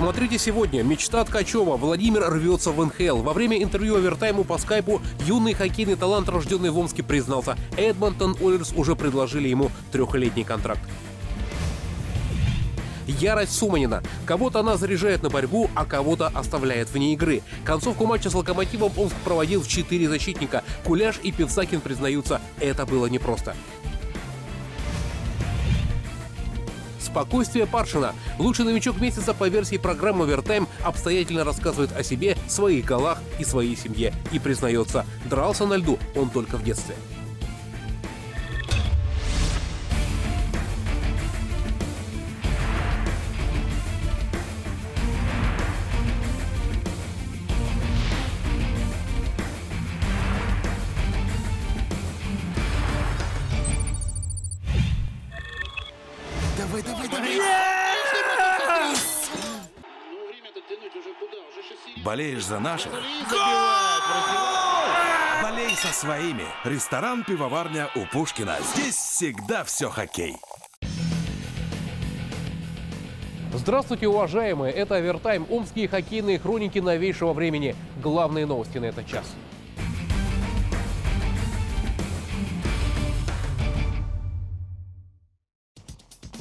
Смотрите сегодня. Мечта Ткачева. Владимир рвется в НХЛ. Во время интервью овертайму по скайпу юный хоккейный талант, рожденный в Омске, признался, Эдмонтон Уиллерс уже предложили ему трехлетний контракт. Ярость Суманина. Кого-то она заряжает на борьбу, а кого-то оставляет вне игры. Концовку матча с «Локомотивом» Омск проводил в четыре защитника. Куляш и Певсакин признаются, это было непросто. Спокойствие Паршина. Лучший новичок месяца по версии программы «Овертайм» обстоятельно рассказывает о себе, своих голах и своей семье. И признается, дрался на льду он только в детстве. Болеешь за наших? Болей со своими. Ресторан-пивоварня у Пушкина. Здесь всегда все хоккей. Здравствуйте, уважаемые! Это Овертайм, омские хоккейные хроники новейшего времени. Главные новости на этот час.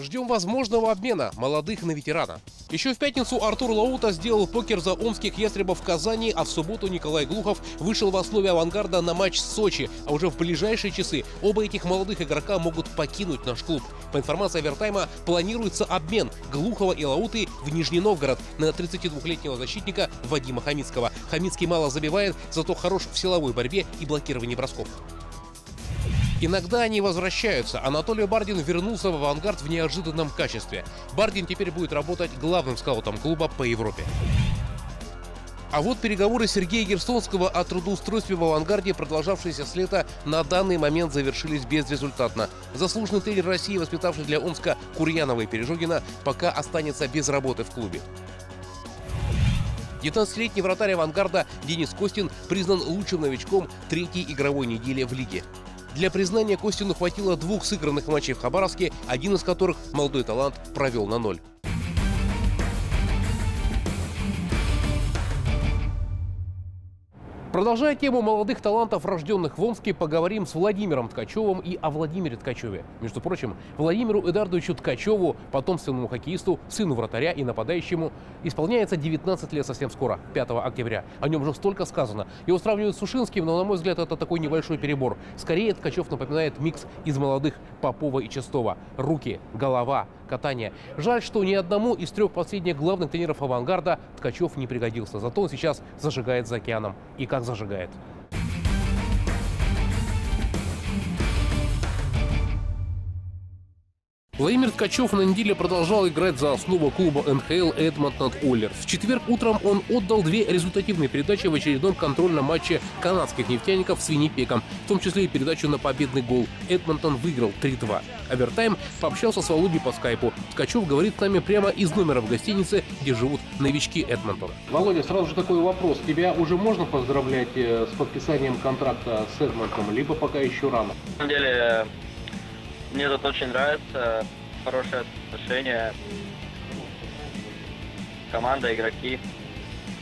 Ждем возможного обмена молодых на ветерана. Еще в пятницу Артур Лаута сделал покер за омских ястребов в Казани, а в субботу Николай Глухов вышел в основе авангарда на матч с Сочи. А уже в ближайшие часы оба этих молодых игрока могут покинуть наш клуб. По информации Овертайма, планируется обмен Глухова и Лауты в Нижний Новгород на 32-летнего защитника Вадима Хамицкого. Хамицкий мало забивает, зато хорош в силовой борьбе и блокировании бросков. Иногда они возвращаются. Анатолий Бардин вернулся в «Авангард» в неожиданном качестве. Бардин теперь будет работать главным скаутом клуба по Европе. А вот переговоры Сергея Герстонского о трудоустройстве в «Авангарде», продолжавшиеся с лета, на данный момент завершились безрезультатно. Заслуженный тренер России, воспитавший для Омска Курьянова и Пережогина, пока останется без работы в клубе. 19-летний вратарь «Авангарда» Денис Костин признан лучшим новичком третьей игровой недели в лиге. Для признания Костину хватило двух сыгранных матчей в Хабаровске, один из которых молодой талант провел на ноль. Продолжая тему молодых талантов, рожденных в Омске, поговорим с Владимиром Ткачевым и о Владимире Ткачеве. Между прочим, Владимиру Эдардовичу Ткачеву, потомственному хоккеисту, сыну вратаря и нападающему, исполняется 19 лет совсем скоро, 5 октября. О нем уже столько сказано. Его сравнивают с Сушинским, но, на мой взгляд, это такой небольшой перебор. Скорее, Ткачев напоминает микс из молодых Попова и Чистова. Руки, голова, катание. Жаль, что ни одному из трех последних главных тренеров «Авангарда» Ткачев не пригодился. Зато он сейчас зажигает за океаном. И как зажигает. Владимир Ткачев на неделе продолжал играть за основу клуба НХЛ Эдмонтон Оллерс. В четверг утром он отдал две результативные передачи в очередном контрольном матче канадских нефтяников с Виннипеком, в том числе и передачу на победный гол. Эдмонтон выиграл 3-2. Овертайм пообщался с Володей по скайпу. Ткачев говорит с нами прямо из номера в гостинице, где живут новички Эдмонтона. Володя, сразу же такой вопрос. Тебя уже можно поздравлять э, с подписанием контракта с Эдмонтоном, либо пока еще рано? На самом деле, мне тут очень нравится, хорошие отношения, команда, игроки.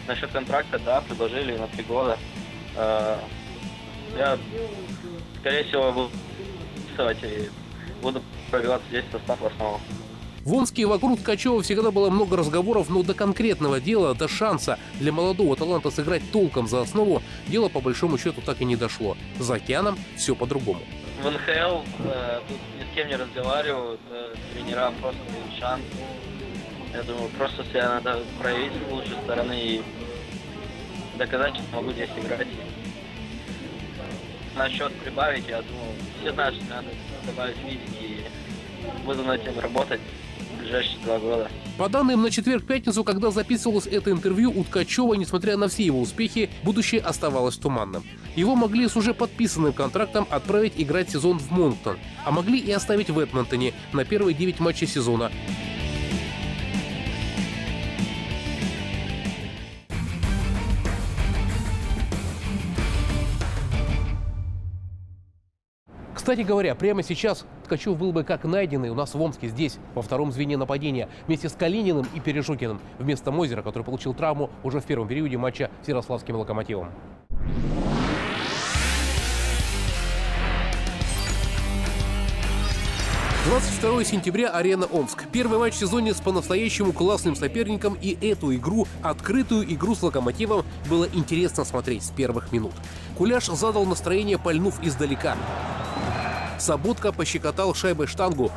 Насчет контракта, да, предложили на три года. Э, Я, скорее всего, буду подписывать и буду пробиваться здесь в состав в основу. В Омске вокруг Ткачева всегда было много разговоров, но до конкретного дела, до шанса для молодого таланта сыграть толком за основу, дело по большому счету так и не дошло. За океаном все по-другому. В НХЛ э, тут ни с кем не разговариваю, э, тренера просто дают шанс. Я думаю, просто себя надо проявить с лучшей стороны и доказать, что могу здесь играть. Насчет прибавить, я думаю, все знают, что надо добавить физики и буду над этим работать в ближайшие два года. По данным на четверг-пятницу, когда записывалось это интервью, у Ткачева, несмотря на все его успехи, будущее оставалось туманным. Его могли с уже подписанным контрактом отправить играть сезон в Монктон, а могли и оставить в Эдмонтоне на первые 9 матчей сезона. Кстати говоря, прямо сейчас Ткачев был бы как найденный у нас в Омске, здесь, во втором звене нападения, вместе с Калининым и Пережукиным, вместо Мозера, который получил травму уже в первом периоде матча с Ярославским локомотивом. 22 сентября арена Омск. Первый матч в сезоне с по-настоящему классным соперником и эту игру, открытую игру с Локомотивом, было интересно смотреть с первых минут. Куляш задал настроение, пальнув издалека. Саботка пощекотал шайбой штангу.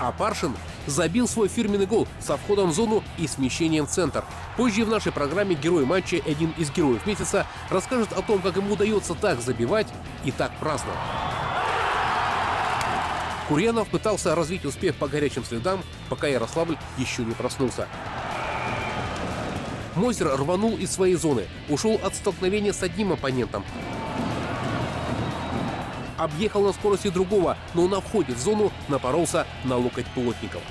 А Паршин забил свой фирменный гол со входом в зону и смещением в центр. Позже в нашей программе «Герой матча» один из героев месяца расскажет о том, как ему удается так забивать и так праздновать. Курьянов пытался развить успех по горячим следам, пока Ярославль еще не проснулся. Мозер рванул из своей зоны, ушел от столкновения с одним оппонентом. Объехал на скорости другого, но на входе в зону напоролся на локоть Плотникова.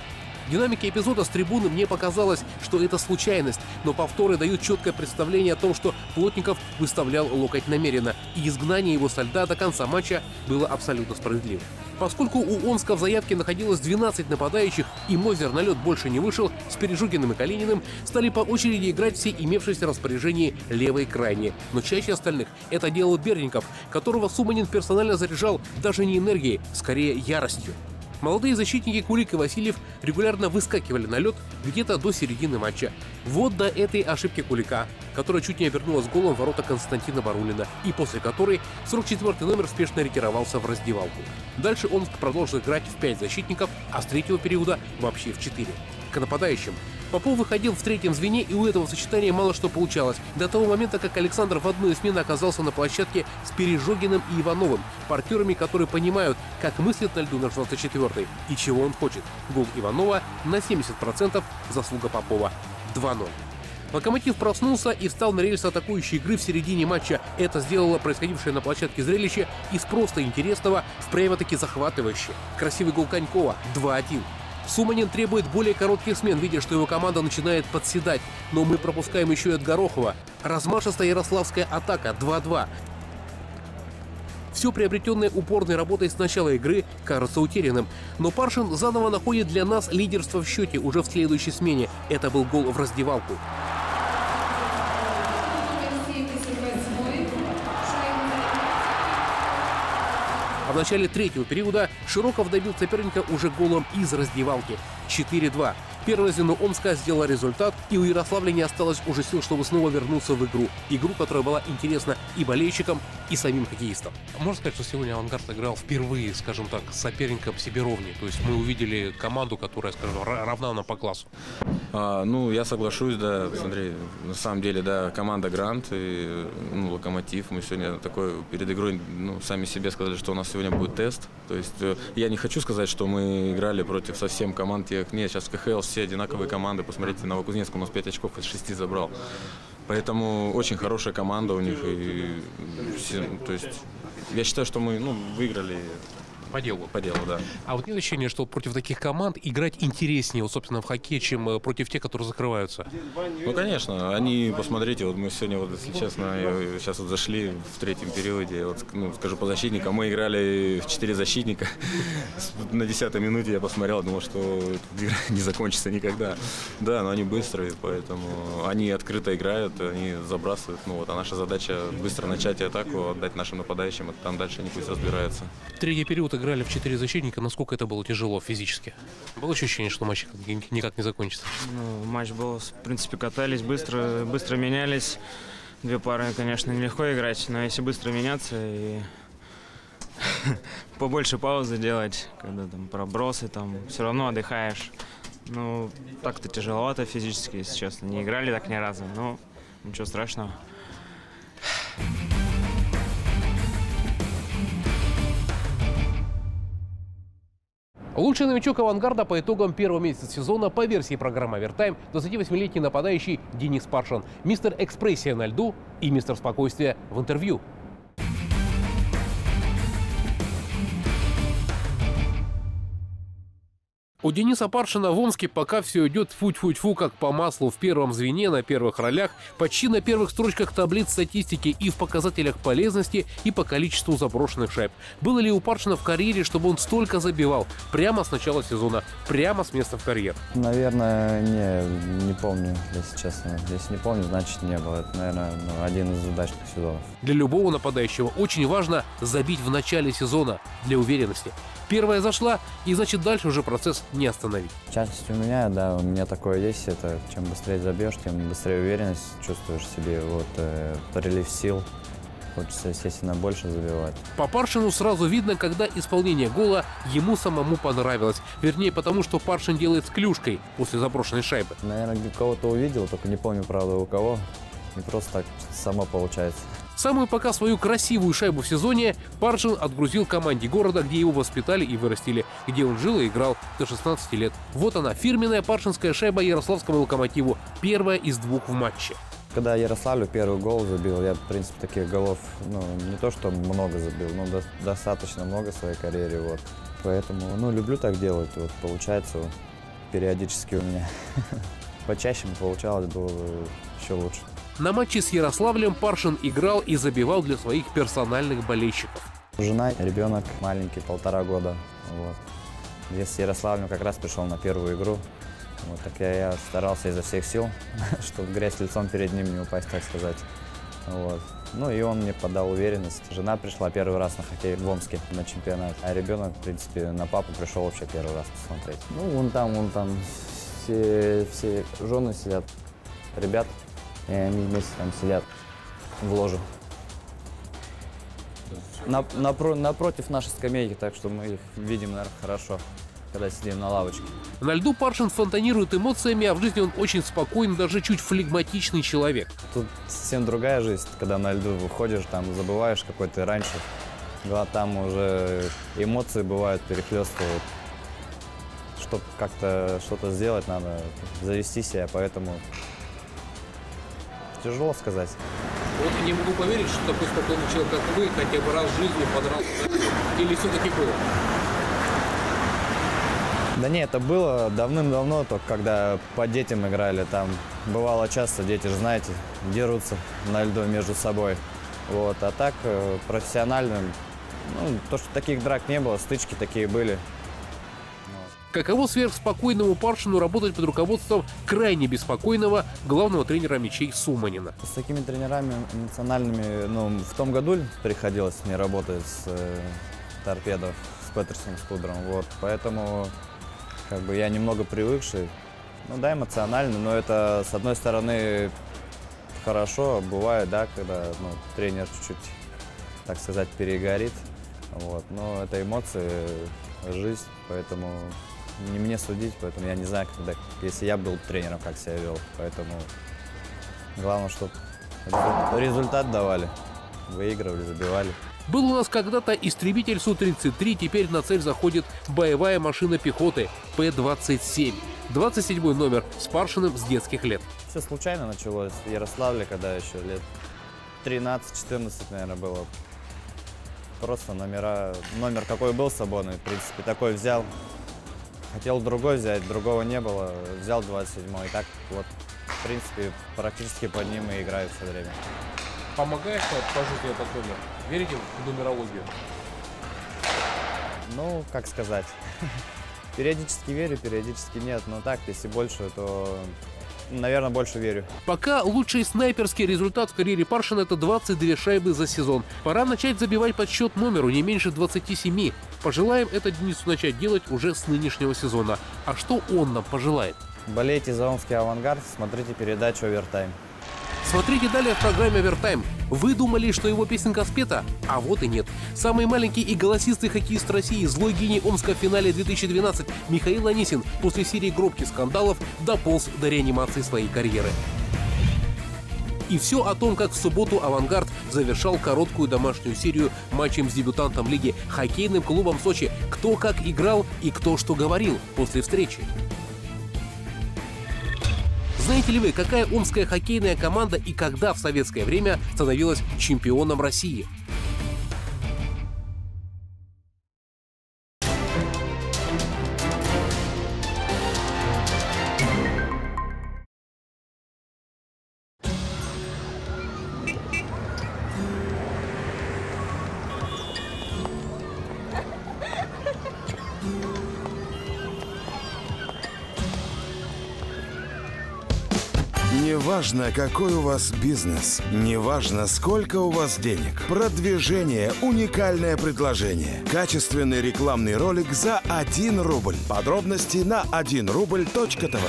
В динамике эпизода с трибуны мне показалось, что это случайность, но повторы дают четкое представление о том, что Плотников выставлял локоть намеренно, и изгнание его со льда до конца матча было абсолютно справедливым. Поскольку у Омска в заявке находилось 12 нападающих и Мозер на лед больше не вышел, с Пережугиным и Калининым стали по очереди играть все имевшиеся в распоряжении левой крайне. Но чаще остальных это делал Берников, которого Суманин персонально заряжал даже не энергией, скорее яростью. Молодые защитники Кулик и Васильев регулярно выскакивали на лед где-то до середины матча. Вот до этой ошибки Кулика, которая чуть не обернулась голом ворота Константина Барулина, и после которой 44-й номер спешно ретировался в раздевалку. Дальше Омск продолжил играть в 5 защитников, а с третьего периода вообще в 4. К нападающим Попов выходил в третьем звене, и у этого сочетания мало что получалось. До того момента, как Александр в одной из смен оказался на площадке с Пережогиным и Ивановым, партнерами, которые понимают, как мыслит на льду на 64-й и чего он хочет. Гол Иванова на 70% заслуга Попова. 2-0. Локомотив проснулся и встал на рельсы атакующей игры в середине матча. Это сделало происходившее на площадке зрелище из просто интересного в прямо-таки захватывающее. Красивый гол Конькова 2-1. Суманин требует более коротких смен, видя, что его команда начинает подседать. Но мы пропускаем еще и от Горохова. Размашистая ярославская атака 2-2. Все приобретенное упорной работой с начала игры кажется утерянным. Но Паршин заново находит для нас лидерство в счете уже в следующей смене. Это был гол в раздевалку. В начале третьего периода Широков добил соперника уже голом из раздевалки. 4-2. Первое звено Омска сделало результат, и у Ярославля не осталось уже сил, чтобы снова вернуться в игру. Игру, которая была интересна и болельщикам, и самим хоккеистам. Можно сказать, что сегодня «Авангард» играл впервые, скажем так, с соперником себе ровнее. То есть мы увидели команду, которая, скажем, равна нам по классу. А, ну, я соглашусь, да, Андрей. На самом деле, да, команда Грант и ну, Локомотив. Мы сегодня такой перед игрой ну, сами себе сказали, что у нас сегодня будет тест. То есть э, я не хочу сказать, что мы играли против совсем команд тех. Нет, сейчас в КХЛ все одинаковые команды. Посмотрите, Новокузнецк у нас 5 очков из 6 забрал. Поэтому очень хорошая команда у них. И то есть я считаю, что мы ну, выиграли по делу. По делу, да. А вот нет ощущения, что против таких команд играть интереснее, вот, собственно, в хоккей, чем э, против тех, которые закрываются? Ну, конечно. Они, посмотрите, вот мы сегодня, вот, если честно, сейчас вот зашли в третьем периоде, вот, ну, скажу по защитникам, мы играли в четыре защитника. На десятой минуте я посмотрел, думал, что игра не закончится никогда. Да, но они быстрые, поэтому они открыто играют, они забрасывают. Ну, вот, а наша задача быстро начать атаку, отдать нашим нападающим, а там дальше они пусть разбираются. Третий период играли в четыре защитника, насколько это было тяжело физически? Было ощущение, что матч никак не закончится? Ну, матч был, в принципе, катались быстро, быстро менялись. Две пары, конечно, нелегко играть, но если быстро меняться и побольше паузы делать, когда там пробросы, там все равно отдыхаешь. Ну, так-то тяжеловато физически, если честно. Не играли так ни разу, но ничего страшного. Лучший новичок «Авангарда» по итогам первого месяца сезона по версии программы «Овертайм» 28-летний нападающий Денис Паршин, мистер экспрессия на льду и мистер спокойствия в интервью. У Дениса Паршина в Омске пока все идет фу-фу-фу как по маслу в первом звене, на первых ролях, почти на первых строчках таблиц статистики и в показателях полезности, и по количеству заброшенных шайб. Было ли у Паршина в карьере, чтобы он столько забивал? Прямо с начала сезона, прямо с места в карьер. Наверное, не, не помню, если честно. Если не помню, значит не было. Это, наверное, ну, один из удачных сезонов. Для любого нападающего очень важно забить в начале сезона для уверенности. Первая зашла, и значит дальше уже процесс не остановить. В частности, у меня, да, у меня такое есть. Это чем быстрее забьешь, тем быстрее уверенность чувствуешь себе. Вот э, прилив сил. Хочется, естественно, больше забивать. По Паршину сразу видно, когда исполнение гола ему самому понравилось. Вернее, потому что Паршин делает с клюшкой после заброшенной шайбы. Наверное, кого-то увидел, только не помню, правда, у кого. И просто так само получается. Самую пока свою красивую шайбу в сезоне Паршин отгрузил команде города, где его воспитали и вырастили, где он жил и играл до 16 лет. Вот она, фирменная паршинская шайба Ярославскому локомотиву, первая из двух в матче. Когда Ярославлю первый гол забил, я, в принципе, таких голов, ну, не то, что много забил, но до- достаточно много в своей карьере, вот. Поэтому, ну, люблю так делать, вот, получается периодически у меня. Почаще бы получалось, было бы еще лучше. На матче с Ярославлем Паршин играл и забивал для своих персональных болельщиков. Жена, ребенок маленький, полтора года, вот. Я с Ярославлем как раз пришел на первую игру, вот, так я, я старался изо всех сил, чтобы грязь лицом перед ним не упасть, так сказать. Вот. Ну и он мне подал уверенность. Жена пришла первый раз на хоккей в Омске на чемпионат, а ребенок, в принципе, на папу пришел вообще первый раз посмотреть. Ну, вон там, вон там все, все жены сидят, ребят, и они вместе там сидят в ложе. На- напро- напротив нашей скамейки, так что мы их видим, наверное, хорошо, когда сидим на лавочке. На льду Паршин фонтанирует эмоциями, а в жизни он очень спокойный, даже чуть флегматичный человек. Тут совсем другая жизнь, когда на льду выходишь, там забываешь, какой ты раньше. Да, там уже эмоции бывают, перехлестывают. Чтобы как-то что-то сделать, надо завести себя, поэтому тяжело сказать. Вот не могу поверить, что такой спокойный человек, как вы, хотя бы раз в жизни подрался. Или все-таки было? Да не, это было давным-давно, только когда по детям играли. Там бывало часто, дети же, знаете, дерутся на льду между собой. Вот, а так э, профессионально, ну, то, что таких драк не было, стычки такие были. Каково сверхспокойному Паршину работать под руководством крайне беспокойного главного тренера мячей Суманина? С такими тренерами эмоциональными, ну, в том году приходилось мне работать с э, торпедо, с Петерсом, с Кудром, вот, поэтому, как бы, я немного привыкший, ну, да, эмоционально, но это, с одной стороны, хорошо, бывает, да, когда, ну, тренер чуть-чуть, так сказать, перегорит, вот, но это эмоции, жизнь, поэтому не мне судить, поэтому я не знаю, когда, если я был тренером, как себя вел, поэтому Главное, чтобы результат давали. Выигрывали, забивали. Был у нас когда-то истребитель Су-33, теперь на цель заходит боевая машина пехоты П-27. 27 номер с Паршиным с детских лет. Все случайно началось в Ярославле, когда еще лет 13-14, наверное, было. Просто номера, номер какой был свободный, в принципе, такой взял. Хотел другой взять, другого не было, взял 27 и так вот, в принципе, практически под ним и играю все время. Помогает по жизни этот номер? Верите в нумерологию? Ну, как сказать. Периодически верю, периодически нет. Но так, если больше, то, наверное, больше верю. Пока лучший снайперский результат в карьере Паршина это 22 шайбы за сезон. Пора начать забивать подсчет номеру не меньше 27. Пожелаем это Денису начать делать уже с нынешнего сезона. А что он нам пожелает? Болейте за омский авангард, смотрите передачу «Овертайм». Смотрите далее в программе «Овертайм». Вы думали, что его песенка спета? А вот и нет. Самый маленький и голосистый хоккеист России, злой гений Омска в финале 2012 Михаил Анисин после серии гробки скандалов дополз до реанимации своей карьеры. И все о том, как в субботу «Авангард» завершал короткую домашнюю серию матчем с дебютантом лиги хоккейным клубом Сочи. Кто как играл и кто что говорил после встречи. Знаете ли вы, какая омская хоккейная команда и когда в советское время становилась чемпионом России? Неважно, какой у вас бизнес, неважно, сколько у вас денег. Продвижение – уникальное предложение. Качественный рекламный ролик за 1 рубль. Подробности на 1рубль.тв.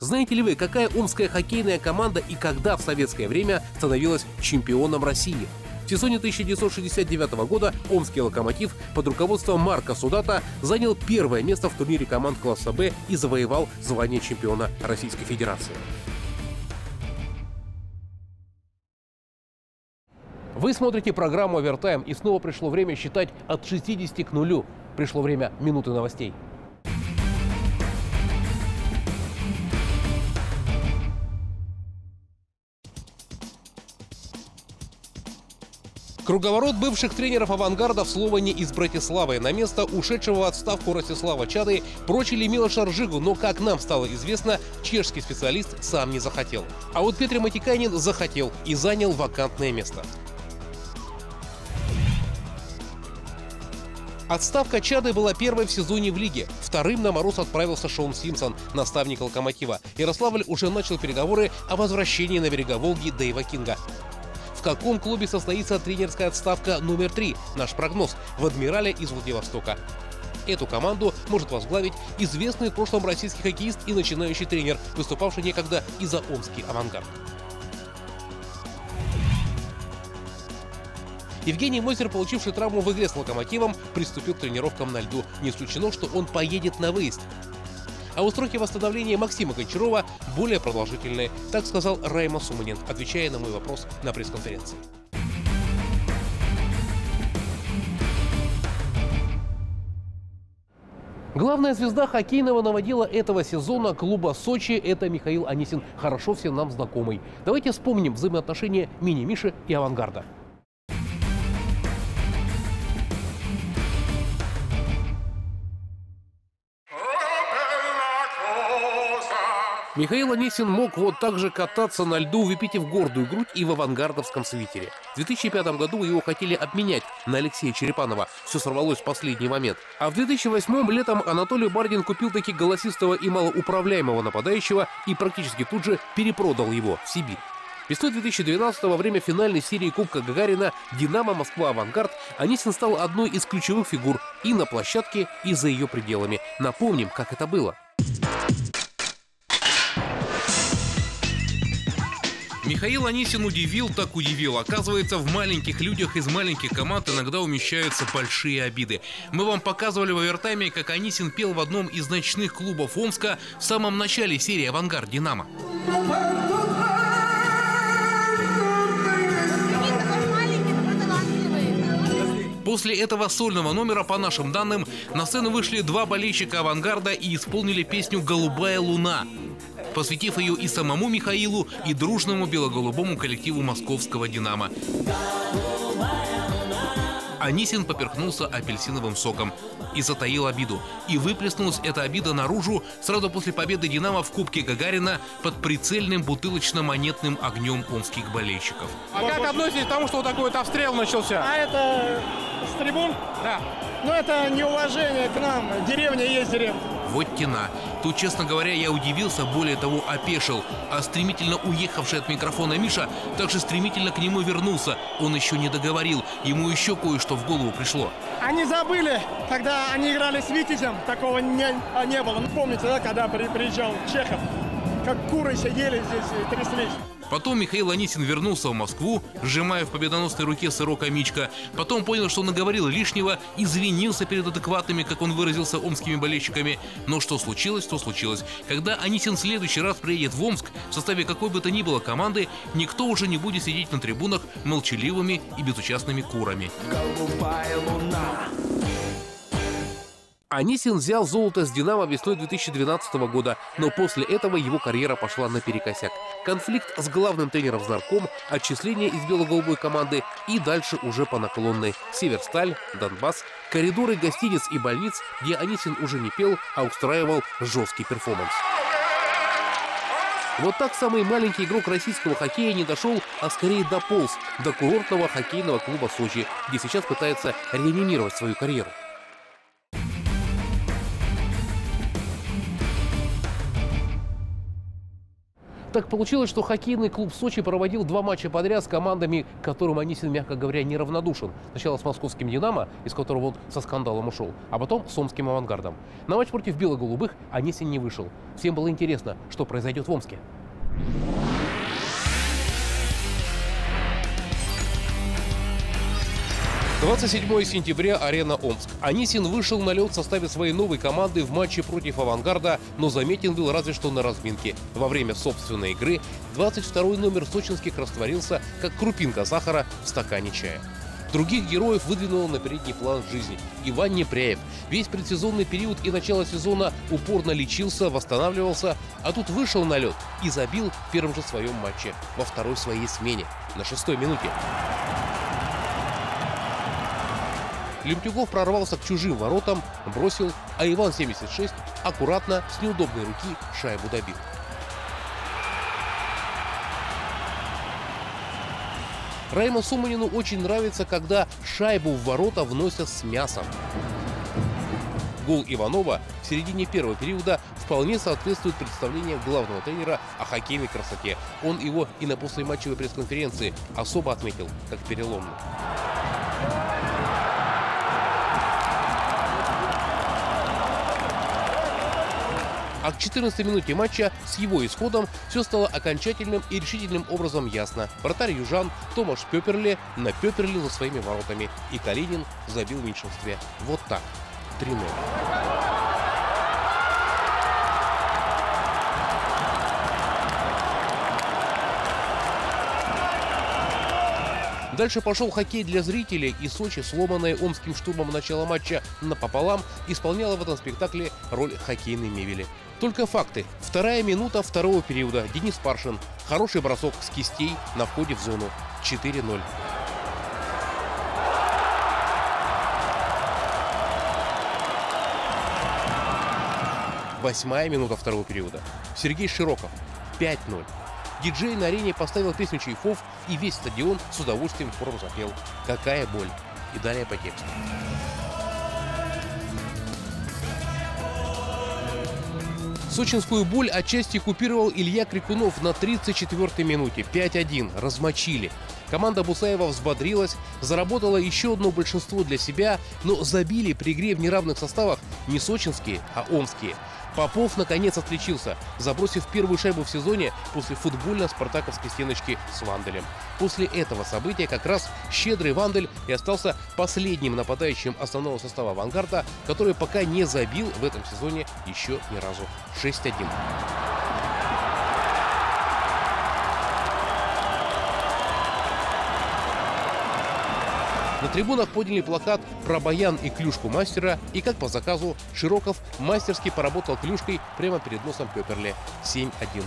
Знаете ли вы, какая омская хоккейная команда и когда в советское время становилась чемпионом России? В сезоне 1969 года омский «Локомотив» под руководством Марка Судата занял первое место в турнире команд класса «Б» и завоевал звание чемпиона Российской Федерации. Вы смотрите программу «Овертайм» и снова пришло время считать от 60 к нулю. Пришло время минуты новостей. Круговорот бывших тренеров «Авангарда» в Словане из Братиславы. На место ушедшего в отставку Ростислава Чады прочили Милоша Ржигу, но, как нам стало известно, чешский специалист сам не захотел. А вот Петр Матиканин захотел и занял вакантное место. Отставка Чады была первой в сезоне в лиге. Вторым на мороз отправился Шон Симпсон, наставник «Локомотива». Ярославль уже начал переговоры о возвращении на берега Волги Дэйва Кинга. В каком клубе состоится тренерская отставка номер три? Наш прогноз – в «Адмирале» из Владивостока. Эту команду может возглавить известный в прошлом российский хоккеист и начинающий тренер, выступавший некогда и за омский «Авангард». Евгений Мозер, получивший травму в игре с «Локомотивом», приступил к тренировкам на льду. Не исключено, что он поедет на выезд. А у сроки восстановления Максима Гончарова более продолжительные, так сказал Райма Суманин, отвечая на мой вопрос на пресс-конференции. Главная звезда хоккейного новодела этого сезона клуба «Сочи» – это Михаил Анисин, хорошо всем нам знакомый. Давайте вспомним взаимоотношения мини-Миши и «Авангарда». Михаил Анисин мог вот так же кататься на льду, выпитив гордую грудь и в авангардовском свитере. В 2005 году его хотели обменять на Алексея Черепанова. Все сорвалось в последний момент. А в 2008 летом Анатолий Бардин купил таки голосистого и малоуправляемого нападающего и практически тут же перепродал его в Сибирь. Весной 2012 во время финальной серии Кубка Гагарина «Динамо Москва Авангард» Анисин стал одной из ключевых фигур и на площадке, и за ее пределами. Напомним, как это было. Михаил Анисин удивил, так удивил. Оказывается, в маленьких людях из маленьких команд иногда умещаются большие обиды. Мы вам показывали в овертайме, как Анисин пел в одном из ночных клубов Омска в самом начале серии «Авангард Динамо». После этого сольного номера, по нашим данным, на сцену вышли два болельщика «Авангарда» и исполнили песню «Голубая луна» посвятив ее и самому Михаилу, и дружному белоголубому коллективу московского «Динамо». Анисин поперхнулся апельсиновым соком и затаил обиду. И выплеснулась эта обида наружу сразу после победы «Динамо» в Кубке Гагарина под прицельным бутылочно-монетным огнем омских болельщиков. А как относитесь к тому, что вот такой вот обстрел начался? А это трибун? Да. Ну, это неуважение к нам. Деревня есть деревня. Вот тена. Тут, честно говоря, я удивился, более того, опешил. А стремительно уехавший от микрофона Миша также стремительно к нему вернулся. Он еще не договорил. Ему еще кое-что в голову пришло. Они забыли, когда они играли с Витязем, такого не, а, не было. Ну, помните, да, когда при, приезжал Чехов? Как куры сидели здесь и тряслись. Потом Михаил Анисин вернулся в Москву, сжимая в победоносной руке сырок Амичка. Потом понял, что наговорил лишнего, извинился перед адекватными, как он выразился, омскими болельщиками. Но что случилось, то случилось. Когда Анисин в следующий раз приедет в Омск, в составе какой бы то ни было команды, никто уже не будет сидеть на трибунах молчаливыми и безучастными курами. Голубая луна. Анисин взял золото с «Динамо» весной 2012 года, но после этого его карьера пошла наперекосяк. Конфликт с главным тренером Знарком, отчисление из бело-голубой команды и дальше уже по наклонной. Северсталь, Донбасс, коридоры гостиниц и больниц, где Анисин уже не пел, а устраивал жесткий перформанс. Вот так самый маленький игрок российского хоккея не дошел, а скорее дополз до курортного хоккейного клуба Сочи, где сейчас пытается реанимировать свою карьеру. Так получилось, что хоккейный клуб Сочи проводил два матча подряд с командами, к которым Анисин, мягко говоря, неравнодушен. Сначала с московским «Динамо», из которого он со скандалом ушел, а потом с омским «Авангардом». На матч против бело-голубых Анисин не вышел. Всем было интересно, что произойдет в Омске. 27 сентября, арена Омск. Анисин вышел на лед в составе своей новой команды в матче против «Авангарда», но заметен был разве что на разминке. Во время собственной игры 22 номер сочинских растворился, как крупинка сахара в стакане чая. Других героев выдвинул на передний план жизни. Иван Непряев. Весь предсезонный период и начало сезона упорно лечился, восстанавливался, а тут вышел на лед и забил в первом же своем матче, во второй своей смене, на шестой минуте. Лемтюгов прорвался к чужим воротам, бросил, а Иван-76 аккуратно с неудобной руки шайбу добил. Райму Суманину очень нравится, когда шайбу в ворота вносят с мясом. Гол Иванова в середине первого периода вполне соответствует представлению главного тренера о хоккейной красоте. Он его и на послематчевой пресс-конференции особо отметил как переломный. А к 14 минуте матча с его исходом все стало окончательным и решительным образом ясно. Вратарь Южан Томаш Пеперле на Пеперле за своими воротами. И Калинин забил в меньшинстве. Вот так. 3-0. Дальше пошел хоккей для зрителей, и Сочи, сломанная омским штурмом начала матча напополам, исполняла в этом спектакле роль хоккейной мебели. Только факты. Вторая минута второго периода. Денис Паршин. Хороший бросок с кистей на входе в зону. 4-0. Восьмая минута второго периода. Сергей Широков. 5-0. Диджей на арене поставил песню Чайфов, и весь стадион с удовольствием хором запел «Какая боль!» и далее по тексту. Сочинскую боль отчасти купировал Илья Крикунов на 34-й минуте. 5-1. Размочили. Команда Бусаева взбодрилась, заработала еще одно большинство для себя, но забили при игре в неравных составах не сочинские, а омские. Попов наконец отличился, забросив первую шайбу в сезоне после футбольно-спартаковской стеночки с Ванделем. После этого события как раз щедрый Вандель и остался последним нападающим основного состава «Авангарда», который пока не забил в этом сезоне еще ни разу. 6-1. На трибунах подняли плакат про баян и клюшку мастера, и как по заказу Широков мастерски поработал клюшкой прямо перед носом Пепперли. 7-1.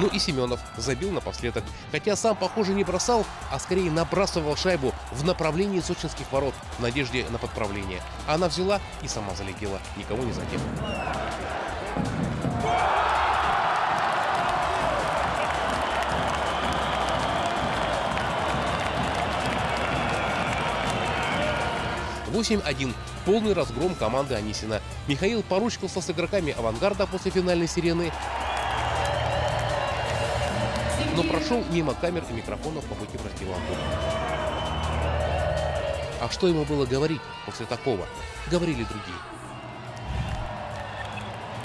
Ну и Семенов забил напоследок. Хотя сам, похоже, не бросал, а скорее набрасывал шайбу в направлении сочинских ворот в надежде на подправление. Она взяла и сама залегела, никого не задев. Восемь один. Полный разгром команды Анисина. Михаил поручкался с игроками «Авангарда» после финальной сирены но прошел мимо камер и микрофонов по пути в раздевалку. А что ему было говорить после такого? Говорили другие.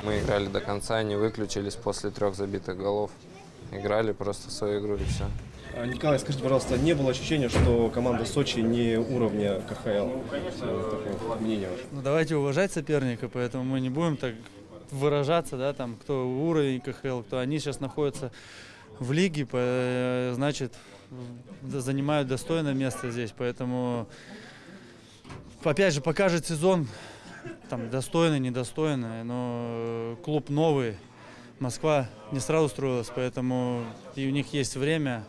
Мы играли до конца, не выключились после трех забитых голов. Играли просто свою игру и все. А, Николай, скажите, пожалуйста, не было ощущения, что команда Сочи не уровня КХЛ? Такое мнение. Ну, давайте уважать соперника, поэтому мы не будем так выражаться, да, там, кто уровень КХЛ, кто они сейчас находятся в лиге, значит, занимают достойное место здесь. Поэтому, опять же, покажет сезон, там, достойный, недостойный, но клуб новый. Москва не сразу строилась, поэтому и у них есть время,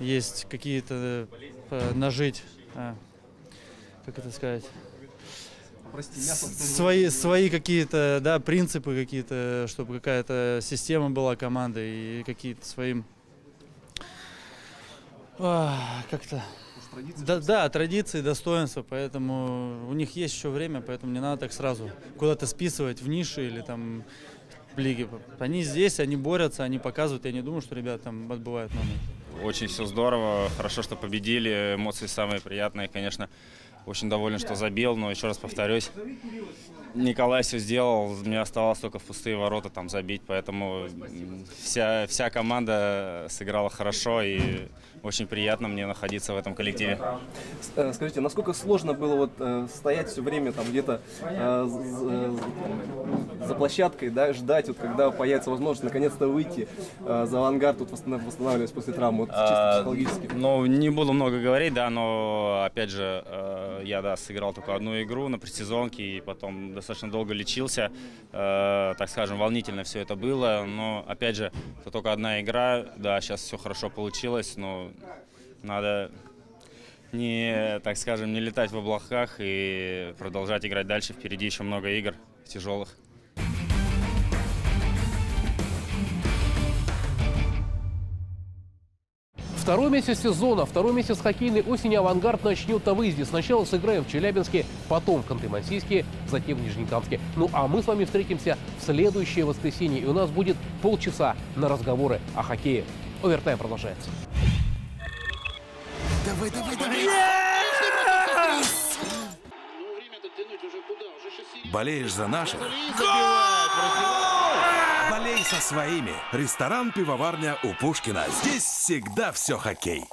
есть какие-то э, нажить, а, как это сказать, свои, свои какие-то, да, принципы какие-то, чтобы какая-то система была команды и какие-то своим а, как-то да, да, традиции, достоинства, поэтому у них есть еще время, поэтому не надо так сразу куда-то списывать в ниши или там в лиге. Они здесь, они борются, они показывают. Я не думаю, что ребята там отбывают номер. Очень все здорово, хорошо, что победили, эмоции самые приятные, конечно. Очень доволен, что забил, но еще раз повторюсь, Николай все сделал, мне оставалось только в пустые ворота там забить, поэтому вся, вся команда сыграла хорошо и очень приятно мне находиться в этом коллективе. Э, скажите, насколько сложно было вот э, стоять все время там где-то э, за площадкой, да, ждать, вот когда появится возможность наконец-то выйти за авангард, тут восстанавливаясь после травмы, вот, чисто психологически? А, ну, не буду много говорить, да, но опять же, я, да, сыграл только одну игру на предсезонке и потом достаточно долго лечился, так скажем, волнительно все это было, но, опять же, это только одна игра, да, сейчас все хорошо получилось, но надо не, так скажем, не летать в облаках и продолжать играть дальше. Впереди еще много игр тяжелых. Второй месяц сезона, второй месяц хоккейной осени «Авангард» начнет на выезде. Сначала сыграем в Челябинске, потом в Ханты-Мансийске, затем в Нижнекамске. Ну а мы с вами встретимся в следующее воскресенье. И у нас будет полчаса на разговоры о хоккее. Овертайм продолжается. Давай, давай, давай! Болеешь за наших? Болей со своими. Ресторан «Пивоварня» у Пушкина. Здесь всегда все хоккей.